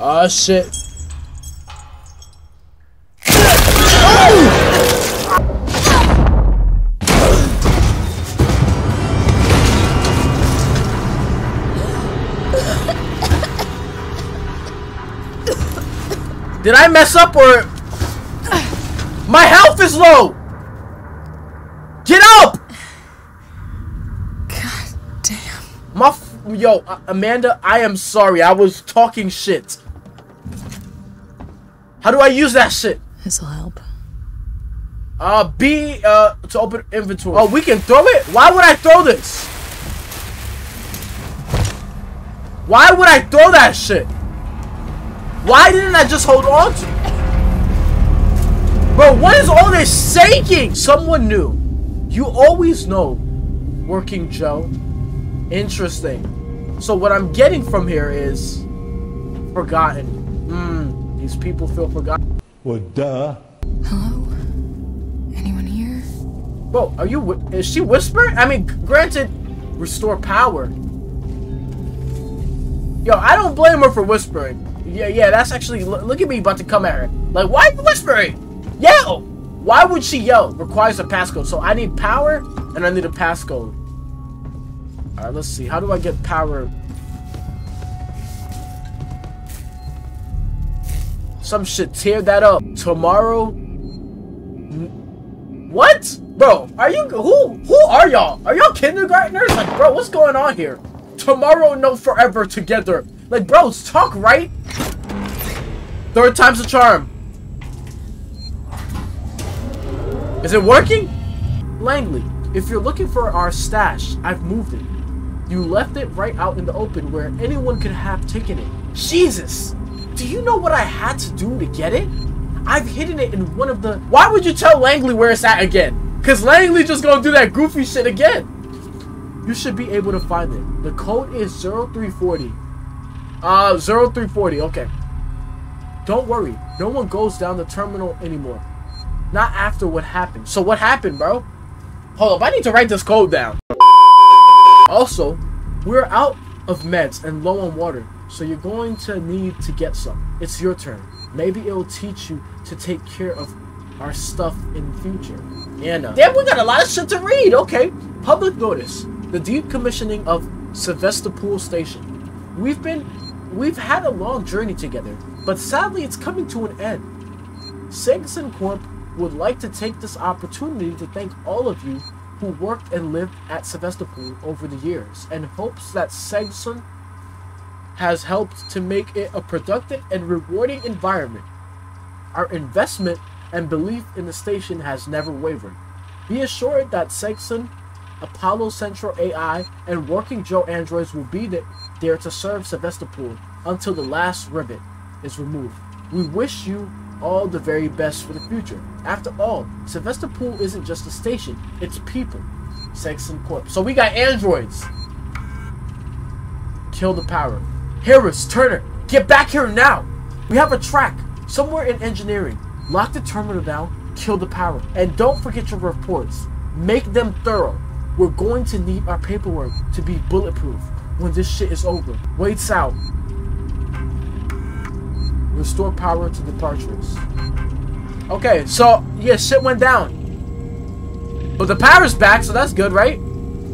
Oh shit. Did I mess up or... My health is low! Get up! God damn. My yo, Amanda, I am sorry. I was talking shit. How do I use that shit? This'll help. Uh, B, uh, to open inventory. Oh, we can throw it? Why would I throw this? Why would I throw that shit? Why didn't I just hold on to it? Bro, what is all this shaking? Someone new. You always know, Working Joe. Interesting. So what I'm getting from here is forgotten. Hmm, these people feel forgotten. Well, duh. Hello? Anyone here? Bro, are you? Is she whispering? I mean, granted, restore power. Yo, I don't blame her for whispering. Yeah, yeah, that's actually. Look, look at me about to come at her. Like, why are you whispering? Yell! Why would she yell? Requires a passcode. So I need power and I need a passcode. All right, let's see. How do I get power? Some shit. Tear that up. Tomorrow. What? Bro, are you who who are y'all? Are y'all kindergartners? Like, bro, what's going on here? Tomorrow, no forever together. Like, bros, talk right. Third time's a charm. Is it working? Langley, if you're looking for our stash, I've moved it. You left it right out in the open where anyone could have taken it. Jesus! Do you know what I had to do to get it? I've hidden it in one of the... Why would you tell Langley where it's at again? Because Langley just gonna do that goofy shit again. You should be able to find it. The code is 0340. Uh, 0340, okay. Don't worry. No one goes down the terminal anymore. Not after what happened. So what happened, bro? Hold up, I need to write this code down. Also, we're out of meds and low on water, so you're going to need to get some. It's your turn. Maybe it'll teach you to take care of our stuff in the future. And uh, damn, we got a lot of shit to read. Okay, public notice: the decommissioning of Sevastopol Station. We've been, we've had a long journey together, but sadly, it's coming to an end. Seegson Corp would like to take this opportunity to thank all of you who worked and lived at Sevastopol over the years and hopes that Seegson has helped to make it a productive and rewarding environment. Our investment and belief in the station has never wavered. Be assured that Seegson, Apollo Central AI, and Working Joe androids will be there to serve Sevastopol until the last rivet is removed. We wish you all the very best for the future. After all, Sevastopol isn't just a station, it's people. Seegson Corp. So we got androids. Kill the power. Harris, Turner, get back here now! We have a track somewhere in engineering. Lock the terminal down, kill the power. And don't forget your reports. Make them thorough. We're going to need our paperwork to be bulletproof when this shit is over. Waits out. Restore power to departures. Okay, so yeah, shit went down. But the power's back, so that's good, right?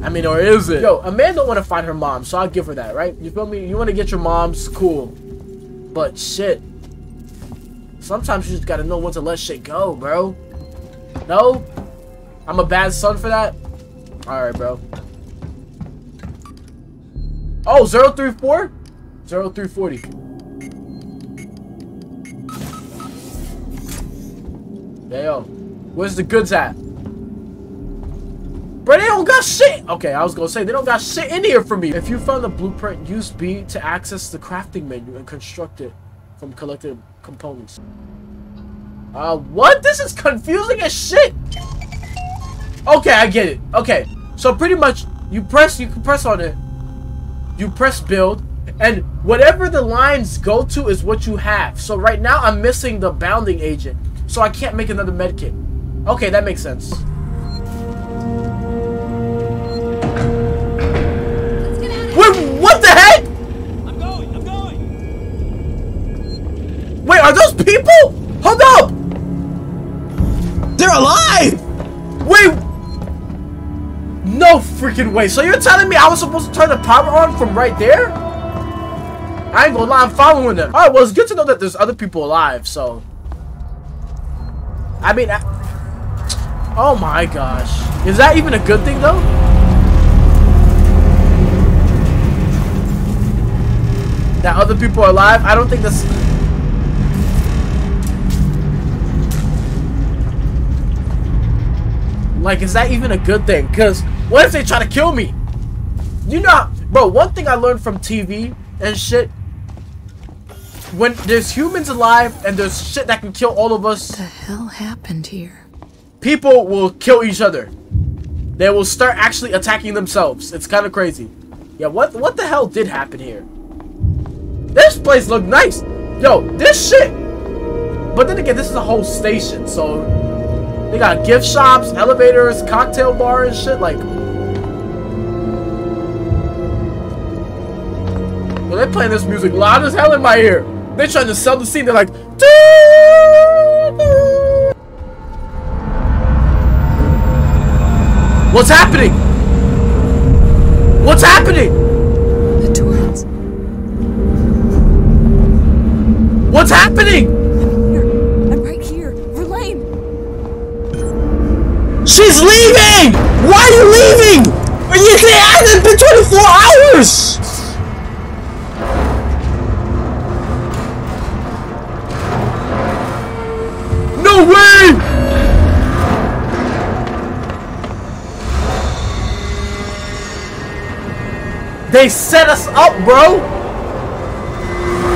I mean, or is it? Yo, Amanda want to find her mom, so I'll give her that, right? You feel me? You want to get your mom's cool. But shit. Sometimes you just gotta know when to let shit go, bro. No? I'm a bad son for that? Alright, bro. Oh, 034? 0340. Yeah, yo. Where's the goods at? Bro, they don't got shit! Okay, I was gonna say, they don't got shit in here for me. If you found the blueprint, use B to access the crafting menu and construct it from collected components. Uh, what? This is confusing as shit! Okay, I get it. Okay, so pretty much, you press, you can press on it. You press build, and whatever the lines go to is what you have. So right now, I'm missing the bounding agent, so I can't make another medkit. Okay, that makes sense. Are those people? Hold up! They're alive! Wait! No freaking way. So you're telling me I was supposed to turn the power on from right there? I ain't gonna lie, I'm following them. Alright, well, it's good to know that there's other people alive, so... I mean, I... Oh my gosh. Is that even a good thing, though? That other people are alive? I don't think that's... Like, is that even a good thing? Because what if they try to kill me? You know, bro, one thing I learned from TV and shit, when there's humans alive and there's shit that can kill all of us, What the hell happened here? people will kill each other. They will start actually attacking themselves. It's kind of crazy. Yeah, what what the hell did happen here? This place looked nice. Yo, this shit. But then again, this is a whole station, so they got gift shops, elevators, cocktail bar and shit. Like, Yo, they're playing this music loud as hell in my ear. They're trying to sell the scene. They're like, What's happening? What's happening? The twins. What's happening? She's leaving! Why are you leaving? You say it hasn't been 24 hours! No way! They set us up, bro!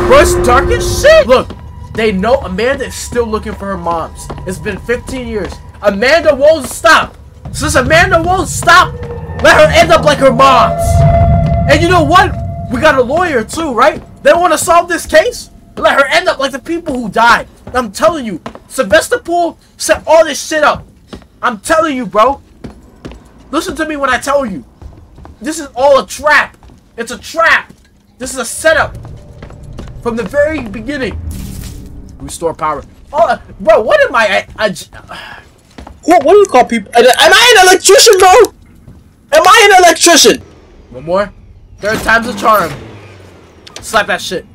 Bro, it's dark as shit! Look, they know Amanda is still looking for her moms. It's been 15 years. Amanda won't stop! Since Amanda won't stop, let her end up like her moms! And you know what? We got a lawyer too, right? They want to solve this case? Let her end up like the people who died. I'm telling you, Sevastopol set all this shit up. I'm telling you, bro. Listen to me when I tell you. This is all a trap. It's a trap. This is a setup. From the very beginning. Restore power. Oh, bro, what am I? I, I What, what do you call people? Am I an electrician, bro? Am I an electrician? one more. Third time's a charm. Slap that shit.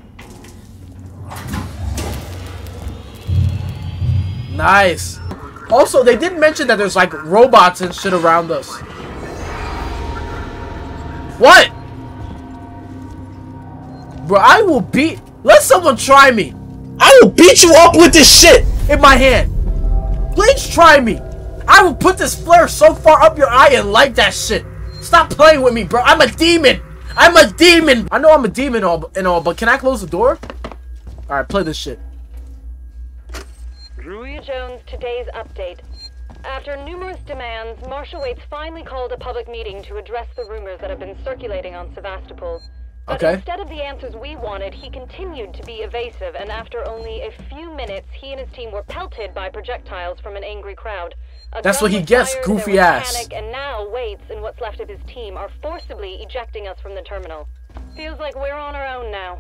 Nice. Also, they did mention that there's like robots and shit around us. What? Bro, I will beat. Let someone try me I will beat you up with this shit! in my hand. Please try me. I will put this flare so far up your eye and light that shit. Stop playing with me, bro. I'm a demon. I'm a demon. I know I'm a demon all and all, but can I close the door? All right, play this shit. Julia Jones, today's update. After numerous demands, Marshal Waits finally called a public meeting to address the rumors that have been circulating on Sevastopol. But Okay. instead of the answers we wanted, he continued to be evasive, and after only a few minutes, he and his team were pelted by projectiles from an angry crowd. That's what he gets, goofy ass. And now Waits and what's left of his team are forcibly ejecting us from the terminal. Feels like we're on our own now.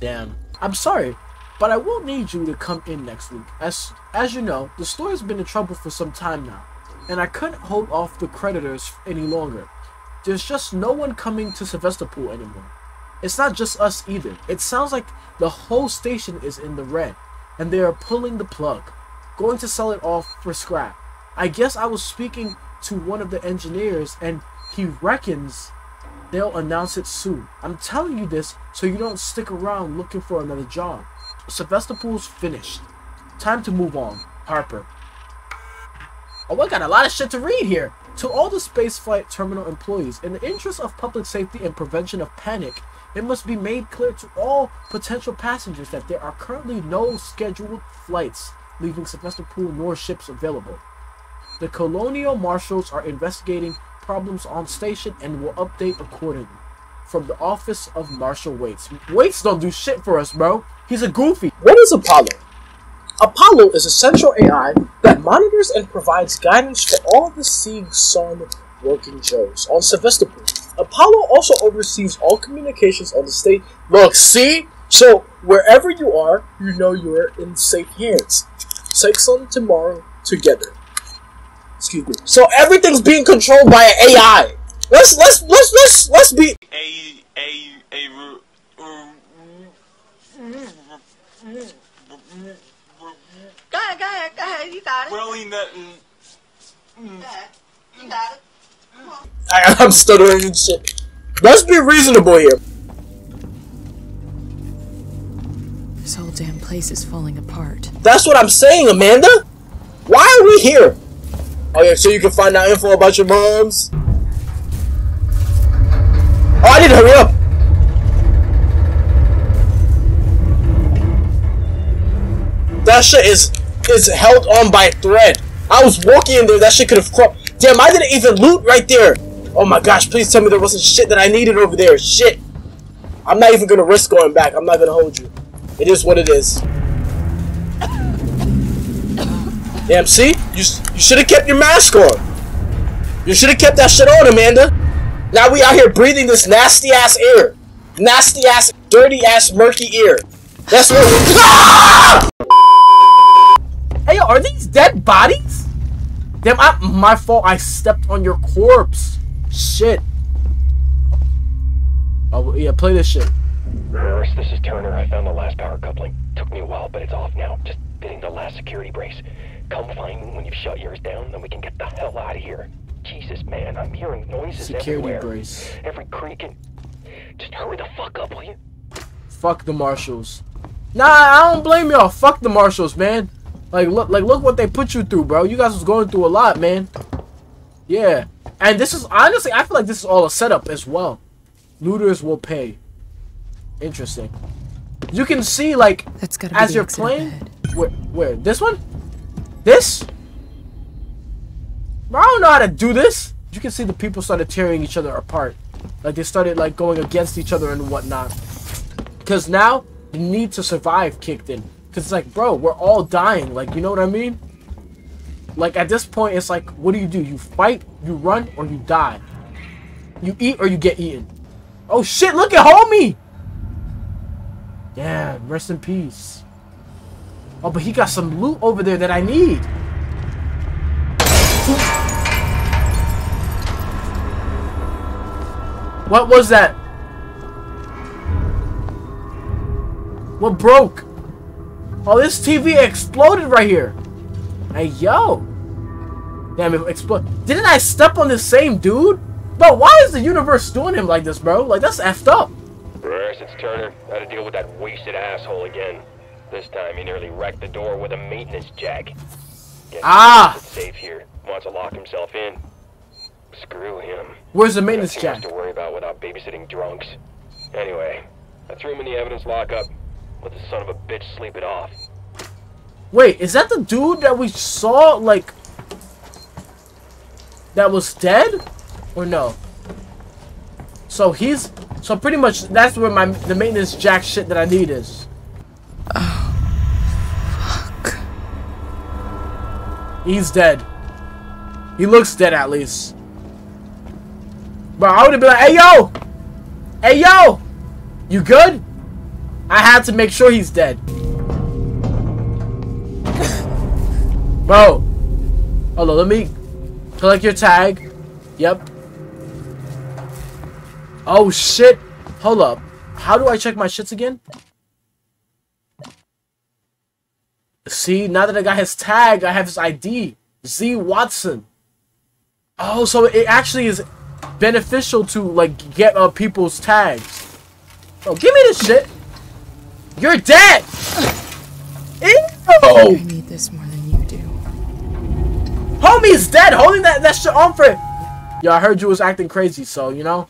Damn. I'm sorry, but I will need you to come in next week. As as you know, the store's been in trouble for some time now, and I couldn't hold off the creditors any longer. There's just no one coming to Sevastopol anymore. It's not just us either. It sounds like the whole station is in the red, and they are pulling the plug, going to sell it off for scrap. I guess I was speaking to one of the engineers, and he reckons They'll announce it soon. I'm telling you this so you don't stick around looking for another job. Sevastopol's finished. Time to move on. Harper. Oh, I got a lot of shit to read here. To all the spaceflight terminal employees, in the interest of public safety and prevention of panic, it must be made clear to all potential passengers that there are currently no scheduled flights leaving Sevastopol nor ships available. The colonial marshals are investigating problems on station and will update accordingly. From the office of Marshal Waits. Waits don't do shit for us, bro. He's a goofy. What is Apollo? Apollo is a central AI that monitors and provides guidance for all the Seegson working Joes on Sevastopol. Apollo also oversees all communications on the state. Look, see? So, Wherever you are, you know you are in safe hands. Take some tomorrow together. Excuse me. So everything's being controlled by an AI. Let's let's let's let's let's be a a a ru- ru- Go ahead, go ahead, go ahead. You got it. rolling that mm, Go ahead. You got it. I, I'm stuttering and shit. Let's be reasonable here. Place is falling apart. That's what I'm saying, Amanda. Why are we here? Oh yeah, so you can find out info about your moms. Oh, I need to hurry up. That shit is is held on by thread. I was walking in there, that shit could have cropped. Damn, I didn't even loot right there. Oh my gosh, please tell me there wasn't shit that I needed over there. Shit. I'm not even gonna risk going back. I'm not gonna hold you. It is what it is. Damn, see? You, you should have kept your mask on. You should have kept that shit on, Amanda. Now we out here breathing this nasty ass air. Nasty ass, dirty ass, murky air. That's what we. Hey, are these dead bodies? Damn, I, my fault. I stepped on your corpse. Shit. Oh, yeah, play this shit. Reverse, this is Turner. I found the last power coupling. Took me a while, but it's off now. Just fitting the last security brace. Come find me when you've shut yours down, then we can get the hell out of here. Jesus, man, I'm hearing noises Security everywhere. brace. Every creak and... Just hurry the fuck up, will you? Fuck the marshals. Nah, I don't blame y'all. Fuck the marshals, man. Like look, like look what they put you through, bro. You guys was going through a lot, man. Yeah, and this is honestly, I feel like this is all a setup as well. Looters will pay. Interesting. You can see like That's gotta as you're playing. Where, where? This one? This? Bro, I don't know how to do this. You can see the people started tearing each other apart. Like they started like going against each other and whatnot. Cause now the need to survive kicked in. Cause it's like, bro, we're all dying. Like, you know what I mean? Like at this point, it's like, what do you do? You fight, you run, or you die. You eat or you get eaten. Oh shit! Look at homie. Damn, rest in peace. Oh, but he got some loot over there that I need. What was that? What broke? Oh, this TV exploded right here. Hey, yo. Damn, it exploded. Didn't I step on the same dude? Bro, why is the universe doing him like this, bro? Like, that's effed up. Reverse, it's Turner. Had to deal with that wasted asshole again. This time he nearly wrecked the door with a maintenance jack. Ah. Safe here. Wants to lock himself in. Screw him. Where's the maintenance jack? to worry about without babysitting drunks. Anyway, I threw him in the evidence lockup. Let the son of a bitch sleep it off. Wait, is that the dude that we saw, like, that was dead? Or no? So he's, so pretty much that's where my, the maintenance jack shit that I need is. Oh Fuck. He's dead. He looks dead at least. Bro, I would have been like, hey yo! Hey yo! You good? I had to make sure he's dead. Bro. Hold on, let me collect your tag. Yep. Oh shit. Hold up. How do I check my shits again? See, now that I got his tag, I have his ID. Z Watson. Oh, so it actually is beneficial to like get uh, people's tags. Oh, give me this shit. You're dead. I need this more than you do. Homie's dead. Holding that that shit on for. Yo, I heard you was acting crazy, so you know.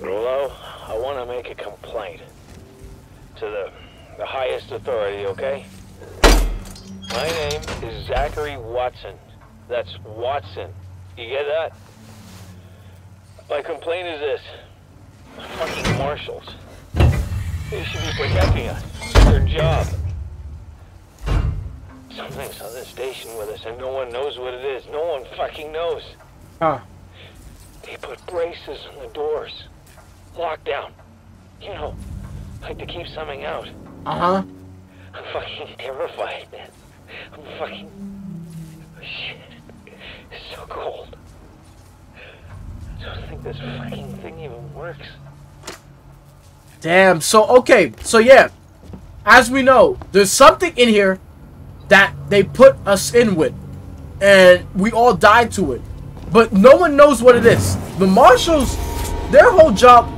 Rulo, I want to make a complaint to the the highest authority, okay? My name is Zachary Watson. That's Watson. You get that? My complaint is this. The fucking marshals. They should be protecting us. It's their job. Something's on this station with us and no one knows what it is. No one fucking knows. Huh. They put braces on the doors. Lockdown. You know, like to keep something out. Uh huh. I'm fucking terrified, man. I'm fucking. oh, Shit. It's so cold. I don't think this fucking thing even works. Damn. So okay. So yeah, as we know, there's something in here that they put us in with, and we all died to it. But no one knows what it is. The marshals, their whole job.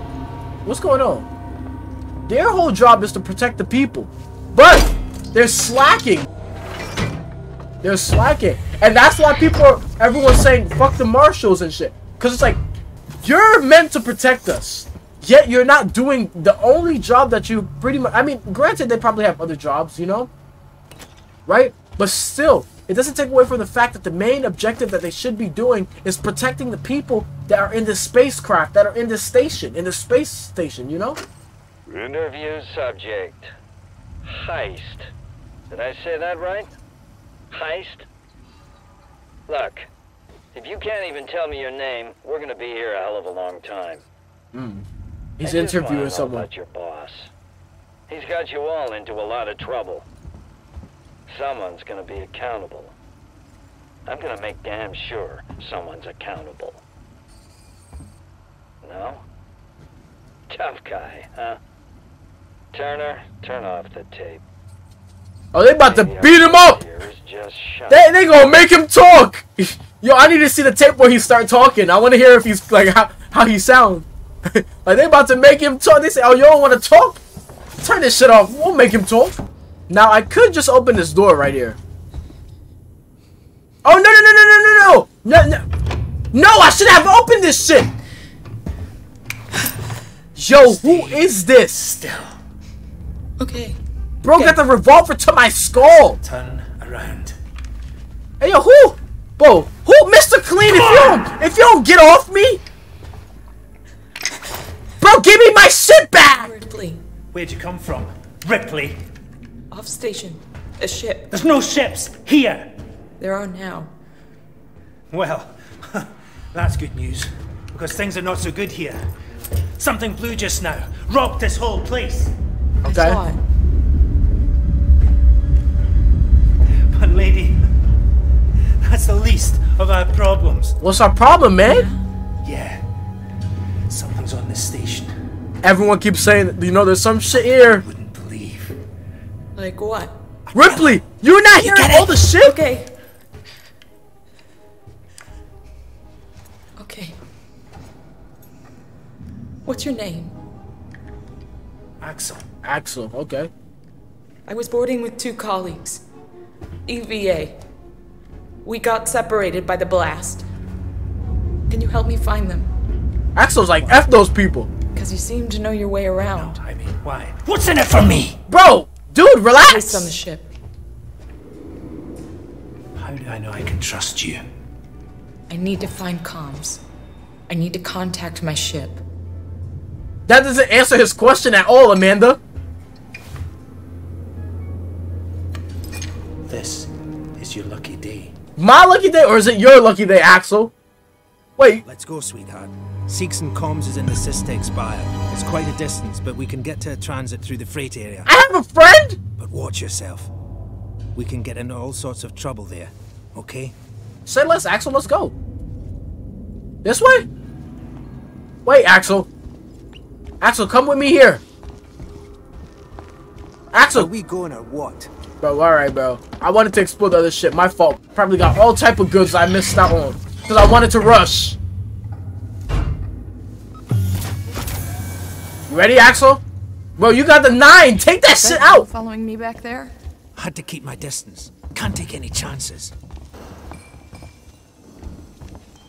What's going on? Their whole job is to protect the people, but they're slacking. They're slacking, and that's why people, are, everyone's saying fuck the marshals and shit. Cause it's like you're meant to protect us. Yet you're not doing the only job that you pretty much. I mean, granted, they probably have other jobs, you know? Right? But still, it doesn't take away from the fact that the main objective that they should be doing is protecting the people that are in this spacecraft, that are in this station, in the space station, you know? Interview subject. Heist. Did I say that right? Heist? Look, if you can't even tell me your name, we're gonna be here a hell of a long time. Hmm. He's just wanna interviewing someone. About your boss. He's got you all into a lot of trouble. Someone's gonna be accountable. I'm gonna make damn sure someone's accountable. No? Tough guy, huh? Turner, turn off the tape. Oh, they about to Maybe beat him up! here is just shot. They, they gonna make him talk! Yo, I need to see the tape where he start talking. I want to hear if he's, like, how, how he sound. like, they about to make him talk. They say, oh, you don't want to talk? Turn this shit off. We'll make him talk. Now, I could just open this door right here. Oh, no, no, no, no, no, no, no! No, no. No, I should have opened this shit! Yo, who is this? Still. Okay. Bro got the revolver to my skull! Turn around. Hey yo, who? Bro, who? Mr. Clean, if you don't, if you don't get off me, bro, give me my shit back. Ripley. Where'd you come from? Ripley. Off station. A ship. There's no ships here. There are now. Well, that's good news. Because things are not so good here. Something blue just now. Rocked this whole place. I saw it. But lady, that's the least of our problems. What's our problem, man? Yeah. Something's on this station. Everyone keeps saying, you know, there's some shit here. Wouldn't believe. Like what? Ripley, you're not hearing all the shit. Okay. Okay. What's your name? Axel. Axel, okay. I was boarding with two colleagues. EVA. We got separated by the blast. Can you help me find them? Axel's like, F those people. Because you seem to know your way around. I mean, why? What's in it for me? Bro, dude, Placed relax. on the ship. How do I know I can trust you? I need to find comms. I need to contact my ship. That doesn't answer his question at all, Amanda. This is your lucky day. My lucky day, or is it your lucky day, Axel? Wait, Let's go, sweetheart. Seegson Comms is in the SysTech Spire. It's quite a distance, but we can get to a transit through the freight area. I have a friend. But watch yourself. We can get into all sorts of trouble there, okay? Say less, Axel. Let's go. This way? Wait, Axel. Axel, come with me here. Are Axel. we going or what? Bro, alright, bro. I wanted to explore the other shit. My fault. Probably got all type of goods I missed out on. Because I wanted to rush. You ready, Axel? Bro, you got the nine. Take that shit out. Following me back there? Had to keep my distance. Can't take any chances.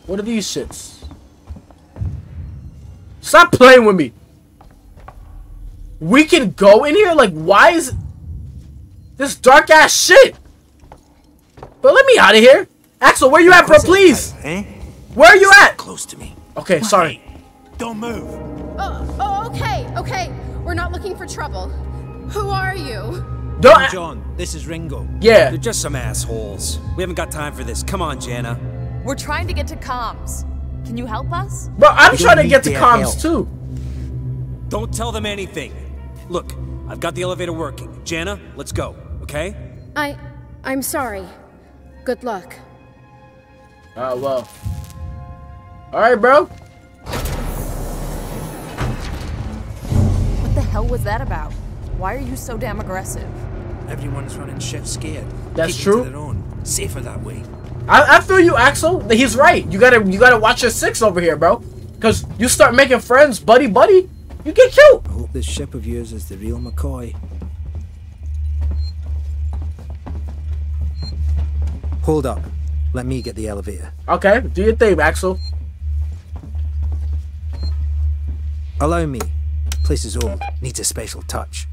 What are these shits? Stop playing with me. We can go in here? Like, why is this dark ass shit? But let me out of here. Axel, where you at, bro? Please. Eh? Where are you at? Close to me. Okay, sorry. Don't move. Okay, okay. We're not looking for trouble. Who are you? Don't. John, this is Ringo. Yeah. They're just some assholes. We haven't got time for this. Come on, Jana. We're trying to get to comms. Can you help us? Bro, I'm We trying to get to comms help. too. Don't tell them anything. Look, I've got the elevator working. Jana, let's go, okay? I. I'm sorry. Good luck. Oh, well. Alright, bro. Hell was that about? Why are you so damn aggressive? Everyone's running shit scared. That's Keeping true. To their own. Safer that way. I, I feel you, Axel. He's right. You gotta you gotta watch your six over here, bro. Cause you start making friends, buddy, buddy, you get killed. I hope this ship of yours is the real McCoy. Hold up. Let me get the elevator. Okay, do your thing, Axel. Allow me. Place is old. Needs a special touch.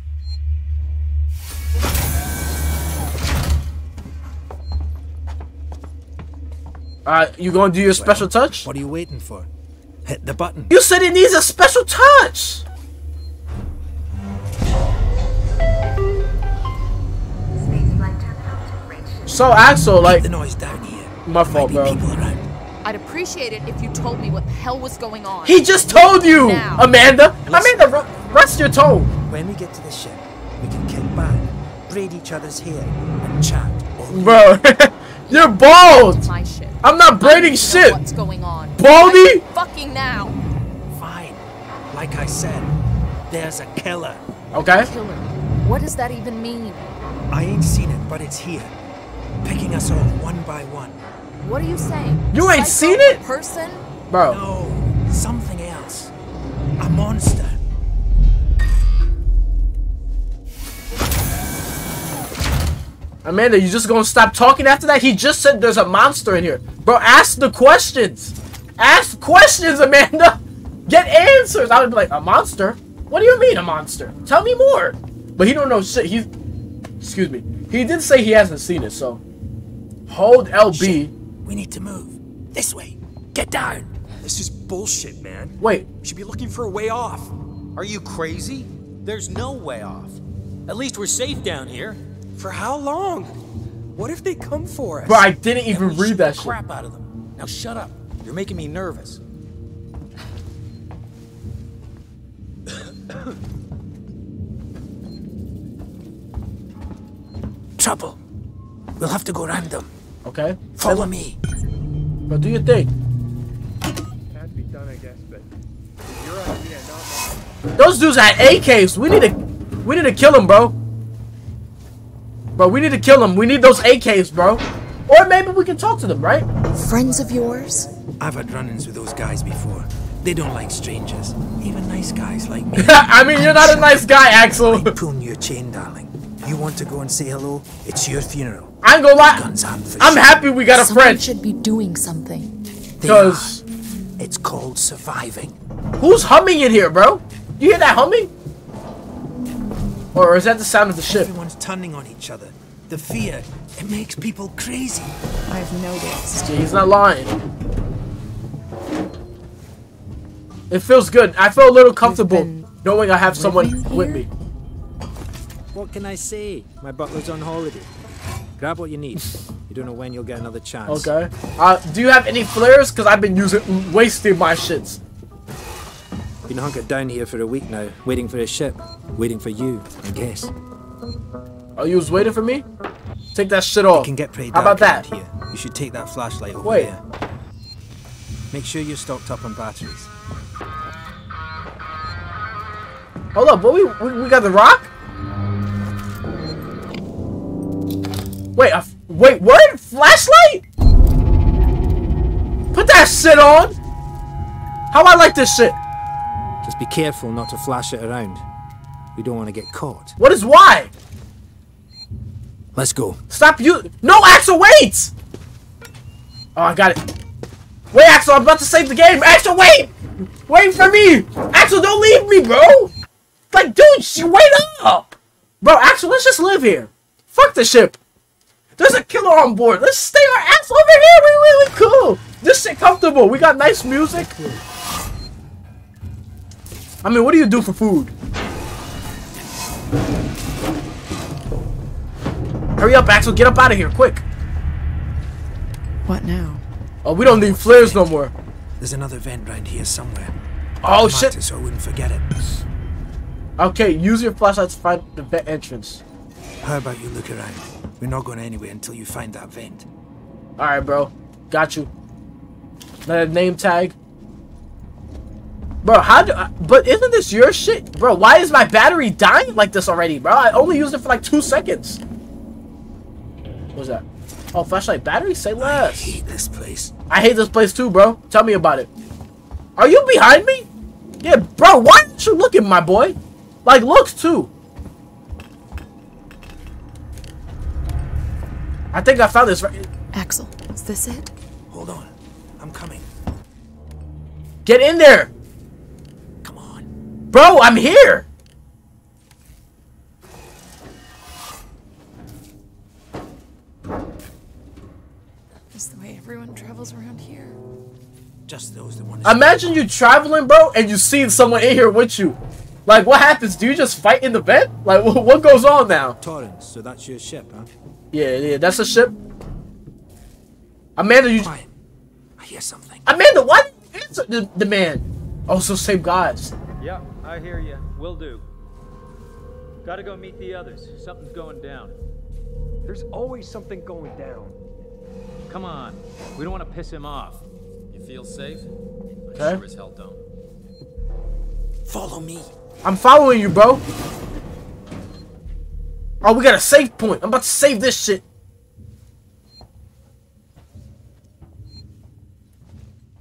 Uh, you gonna do your special touch? What are you waiting for? Hit the button. You said it needs a special touch. So Axel, like the noise down here. My fault, bro. I'd appreciate it if you told me what the hell was going on. He just told you, Now. Amanda. Amanda, ru- rest your tone. When we get to the ship, we can kick back, braid each other's hair, and chat. Bro, you're bald. My shit. I'm not braiding shit. What's going on? Baldy? Fucking now. Fine. Like I said, there's a killer. Okay. Killer. What does that even mean? I ain't seen it, but it's here. Picking us off one by one. What are you saying? You ain't Psycho seen it? Person? Bro. No, something else. A monster. Amanda, you just gonna stop talking after that? He just said there's a monster in here. Bro, ask the questions. Ask questions, Amanda. Get answers. I would be like, a monster? What do you mean a monster? Tell me more. But he don't know shit. He's excuse me. He did say he hasn't seen it, so hold LB. We need to move. This way. Get down. This is bullshit, man. Wait. We should be looking for a way off. Are you crazy? There's no way off. At least we're safe down here. For how long? What if they come for us? But I didn't And even we read that the shit. crap out of them. Now shut up. You're making me nervous. Trouble. We'll have to go round them. Okay. Follow me. But do your thing. Can't be done, I guess, but your idea, not mine. Those dudes had AKs. We need to we need to kill them, bro. Bro, we need to kill them. We need those AKs, bro. Or maybe we can talk to them, right? Friends of yours? I've had run-ins with those guys before. They don't like strangers. Even nice guys like me. I mean, you're not a nice guy, Axel. I'm pulling your chain, darling. You want to go and say hello? It's your funeral. I ain't gonna lie. Guns out for I'm sure. happy we got a Someone friend. should be doing something. Cause. It's called surviving. who's humming in here, bro? You hear that humming? Or is that the sound of the ship? Everyone's turning on each other. The fear, it makes people crazy. I've noticed. Yeah, he's not lying. It feels good. I feel a little comfortable knowing I have someone with me. What can I say? My butler's on holiday. Grab what you need. You don't know when you'll get another chance. Okay. Uh, do you have any flares? Cause I've been using, wasting my shits. Been hunkered down here for a week now, waiting for a ship. Waiting for you, I guess. Oh, you was waiting for me? Take that shit off. It can get pretty How about that? here. You should take that flashlight over Wait. there. Make sure you're stocked up on batteries. Hold up, what we, we we got the rock? Wait, a f wait, what? Flashlight? Put that shit on. How I like this shit? Just be careful not to flash it around. We don't want to get caught. What is why? Let's go. Stop you. No, Axel, wait. Oh, I got it. Wait, Axel, I'm about to save the game. Axel, wait. Wait for me. Axel, don't leave me, bro. Like, dude, wait up. Bro, Axel, let's just live here. Fuck the ship. There's a killer on board. Let's stay our ass over here. We really cool. This shit comfortable. We got nice music. I mean, what do you do for food? Hurry up, Axel. Get up out of here, quick. What now? Oh, we don't need flares no more. There's another vent round here somewhere. Oh, shit. it so I wouldn't forget it. Okay, use your flashlight to find the vent entrance. How about you look around? We're not going anywhere until you find that vent. Alright, bro. Got you. Another name tag. Bro, how do I, But isn't this your shit? Bro, why is my battery dying like this already, bro? I only used it for like two seconds. What was that? Oh, flashlight battery? Say less. I hate this place. I hate this place too, bro. Tell me about it. Are you behind me? Yeah, bro, why aren't you looking, my boy? Like, looks too. I think I found this right. Axel, is this it? Hold on. I'm coming. Get in there! Come on. Bro, I'm here. here! Is the way everyone travels around here? Just those that want Imagine you traveling, bro, and you see someone in here with you. Like, what happens? Do you just fight in the vent? Like, what goes on now? Torrens, so that's your ship, huh? Yeah, yeah, that's a ship. Amanda, you. Quiet. I hear something. Amanda, why did you answer the, the man? Oh, also, same guys. Yeah, I hear you. Will do. Gotta go meet the others. Something's going down. There's always something going down. Come on. We don't want to piss him off. You feel safe? I Okay. sure as hell don't. Follow me. I'm following you, bro. Oh, we got a save point. I'm about to save this shit.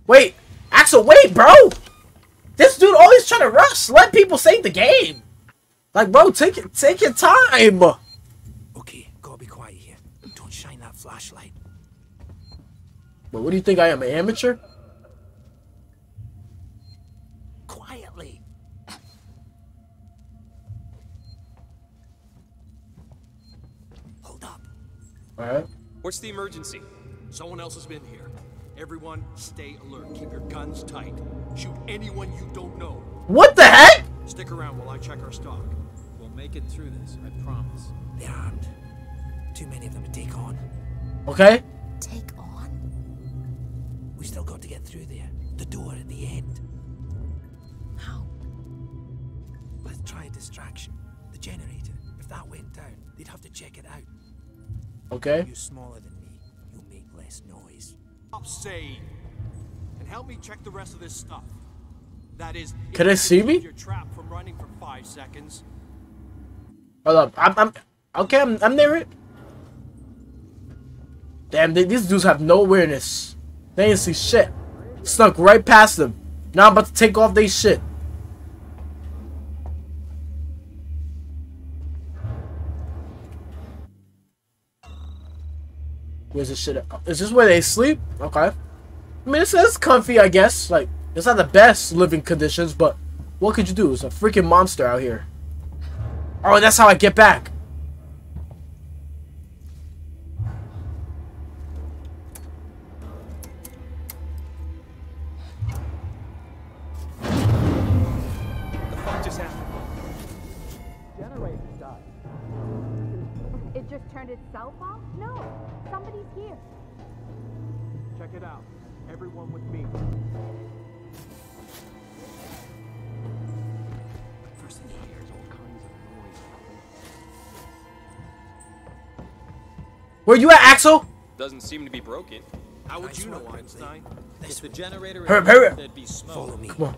Wait, Axel, wait, bro. This dude always trying to rush. Let people save the game. Like, bro, take it, take your time. Okay, gotta be quiet here. Don't shine that flashlight. But what do you think I am, an amateur? All right. What's the emergency? Someone else has been here. Everyone, stay alert. Keep your guns tight. Shoot anyone you don't know. What the heck? Stick around while I check our stock. We'll make it through this, I promise. They're armed. Too many of them to take on. Okay. Take on? We still got to get through there. The door at the end. How? Let's try a distraction. The generator. If that went down, they'd have to check it out. Okay. You're smaller than me. You'll make less noise. Stop saying. And help me check the rest of this stuff. That is, if Can you they see me? keep Your trap from running for five seconds. Hold up. I'm, I'm okay. I'm, I'm near it. Damn, they, these dudes have no awareness. They didn't see shit. Snuck right past them. Now I'm about to take off their shit. Where's this shit? At? Oh, is this where they sleep? Okay. I mean, it's, it's comfy, I guess. Like, it's not the best living conditions, but what could you do? It's a freaking monster out here. Oh, that's how I get back. The fuck just happened? Generator died. It just turned itself off? No, somebody's here. Check it out. Everyone with me. First thing you hear all kinds of noise. Where you at, Axel? Doesn't seem to be broken. How would you know, Einstein? If the generator Hurry up, hurry there'd be smoke. Follow me. Come on.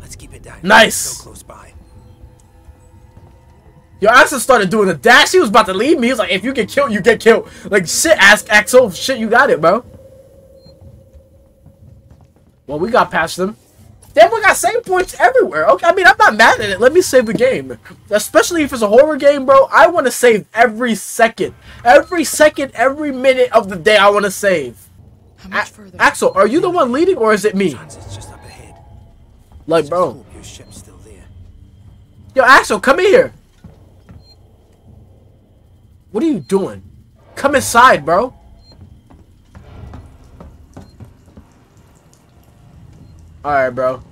Let's keep it down. Nice. So close by. Yo, Axel started doing a dash. He was about to leave me. He was like, if you get killed, you get killed. Like, shit, ask Axel. Shit, you got it, bro. Well, we got past them. Then we got save points everywhere. Okay, I mean, I'm not mad at it. Let me save the game. Especially if it's a horror game, bro. I want to save every second. Every second, every minute of the day, I want to save. How much A- further? Axel, are you the one leading or is it me? It's just up ahead. Like, bro. Your ship's still there. Yo, Axel, come in here. What are you doing? Come inside, bro. Alright, bro.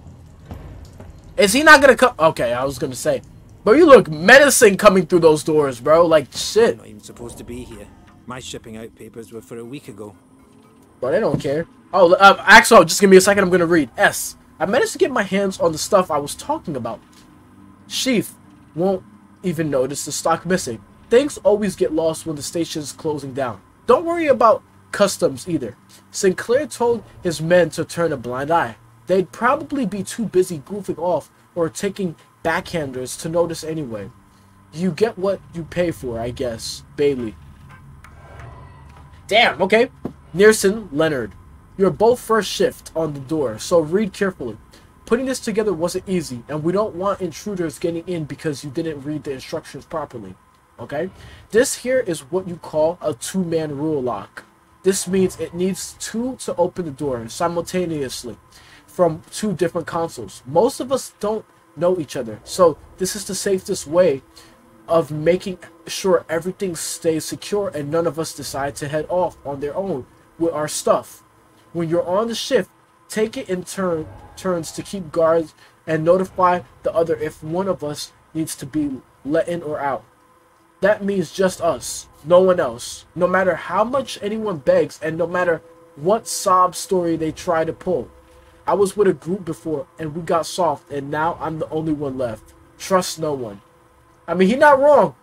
Is he not gonna come? Okay, I was gonna say. Bro, you look menacing coming through those doors, bro. Like, shit. I'm not even supposed to be here. My shipping out papers were for a week ago. Bro, they don't care. Oh, um, Axel, just give me a second. I'm gonna read. S. I managed to get my hands on the stuff I was talking about. Sheath. won't even notice the stock missing. Things always get lost when the station is closing down. Don't worry about customs either. Sinclair told his men to turn a blind eye. They'd probably be too busy goofing off or taking backhanders to notice anyway. You get what you pay for, I guess. Bailey. Damn, okay. Nearson, Leonard. You're both first shift on the door, so read carefully. Putting this together wasn't easy, and we don't want intruders getting in because you didn't read the instructions properly. Okay? This here is what you call a two-man rule lock. This means it needs two to open the door simultaneously from two different consoles. Most of us don't know each other, so this is the safest way of making sure everything stays secure and none of us decide to head off on their own with our stuff. When you're on the shift, take it in turn turns to keep guards and notify the other if one of us needs to be let in or out. That means just us, no one else. No matter how much anyone begs and no matter what sob story they try to pull. I was with a group before and we got soft and now I'm the only one left. Trust no one. I mean, he not wrong.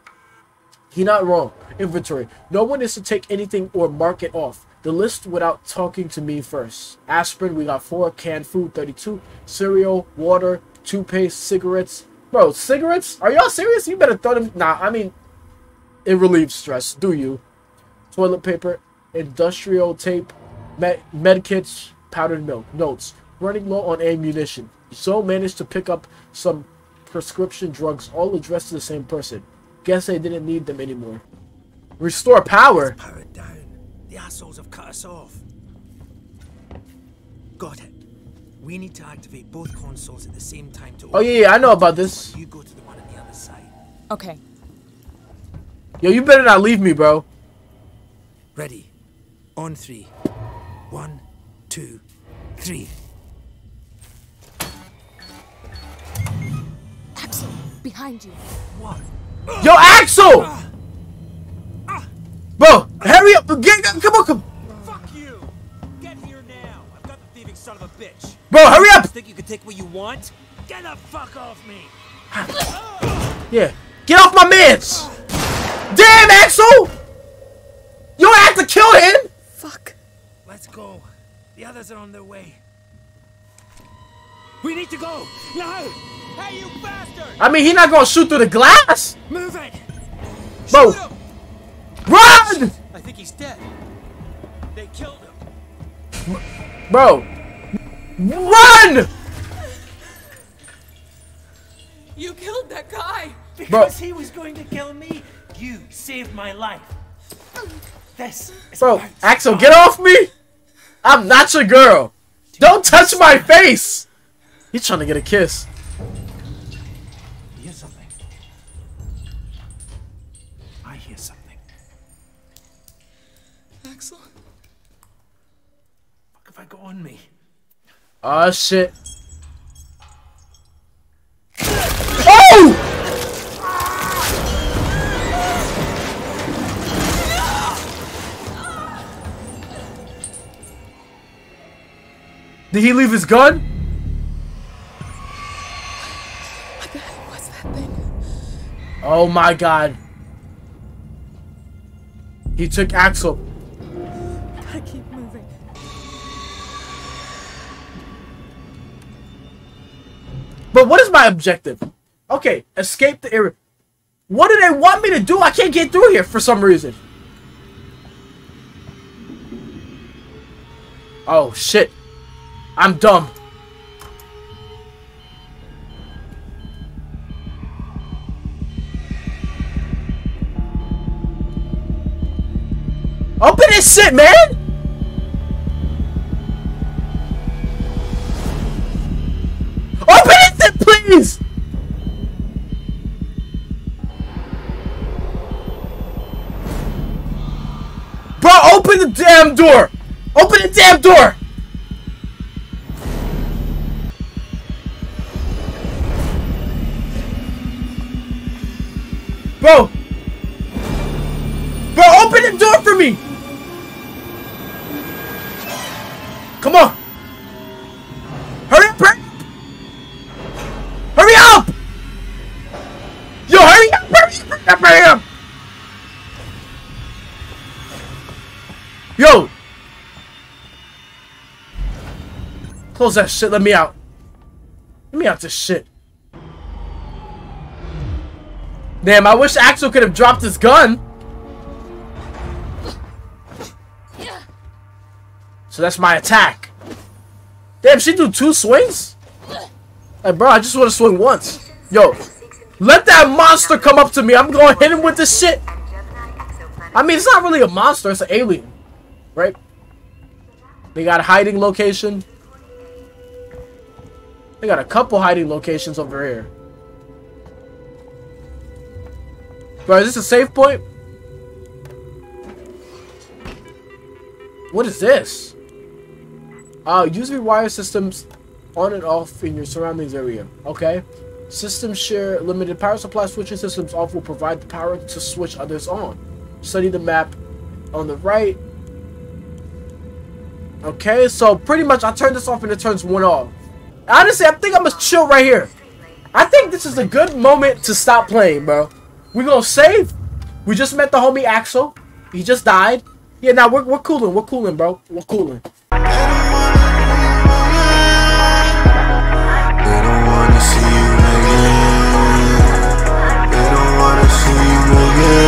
He not wrong. Inventory. No one is to take anything or mark it off. The list without talking to me first. Aspirin, we got four. Canned food, 32. Cereal, water, toothpaste, cigarettes. Bro, cigarettes? Are y'all serious? You better throw them. Nah, I mean, it relieves stress. Do you? Toilet paper, industrial tape, med, med kits, powdered milk. Notes. Running low on ammunition. So managed to pick up some prescription drugs all addressed to the same person. Guess they didn't need them anymore. Restore power? Power down. The assholes have cut us off. Got it. We need to activate both consoles at the same time to Oh yeah, yeah, I know about this. You go to the one on the other side. Okay. Yo, you better not leave me, bro. Ready. On three. One, two, three. Axel, behind you. What? Yo, Axel! Ah. Bro, hurry up! Get, come on, come. Fuck you! Get here now! I've got the thieving son of a bitch. Bro, hurry up! Think you can take what you want? Get the fuck off me! Ah. Yeah, get off my meds! Ah. Damn, Axel! You have to kill him! Fuck. Let's go. The others are on their way. We need to go! Now! Hey, you bastard! I mean, he's not gonna shoot through the glass, Move it! bro. Run, I think he's dead. They killed him. bro. Run, You killed that guy! Because he was going to kill me, you saved my life. This is bro. Axel, get off me! I'm not your girl. Don't touch my face. He's trying to get a kiss. You hear something? I hear something. Axel? What have I got on me? Oh shit. Did he leave his gun? What the hell was that thing? Oh my god. He took Axel. Keep moving. But what is my objective? Okay, escape the area. What do they want me to do? I can't get through here for some reason. Oh shit. I'm dumb. Open this shit, man! Open it, please! Bro, open the damn door! Open the damn door! Bro! Bro, open the door for me! Come on! Hurry up! Hurry up! Hurry up! Yo, hurry up! Hurry up! Hurry up! Yo! Close that shit, let me out. Let me out this shit. Damn, I wish Axel could have dropped his gun. So that's my attack. Damn, she do two swings? Like, bro, I just want to swing once. Yo, let that monster come up to me. I'm going to hit him with this shit. I mean, it's not really a monster. It's an alien. Right? They got a hiding location. They got a couple hiding locations over here. Bro, is this a safe point? What is this? Uh, use rewire systems on and off in your surroundings area. Okay. Systems share limited power supply. Switching systems off will provide the power to switch others on. Study the map on the right. Okay, so pretty much I turn this off and it turns one off. Honestly, I think I'm gonna chill right here. I think this is a good moment to stop playing, bro. We're gonna save. We just met the homie Axel. He just died. Yeah, now nah, we're we're cooling. We're cooling, bro. We're cooling. Yeah.